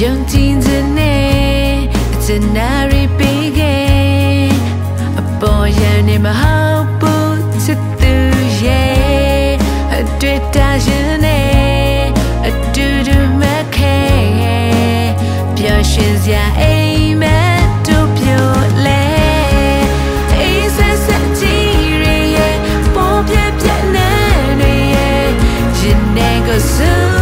用尽着你，在哪里避开？啊，不要你们好不自度耶，啊，对他是你，啊，嘟嘟没开，表现下爱满。soon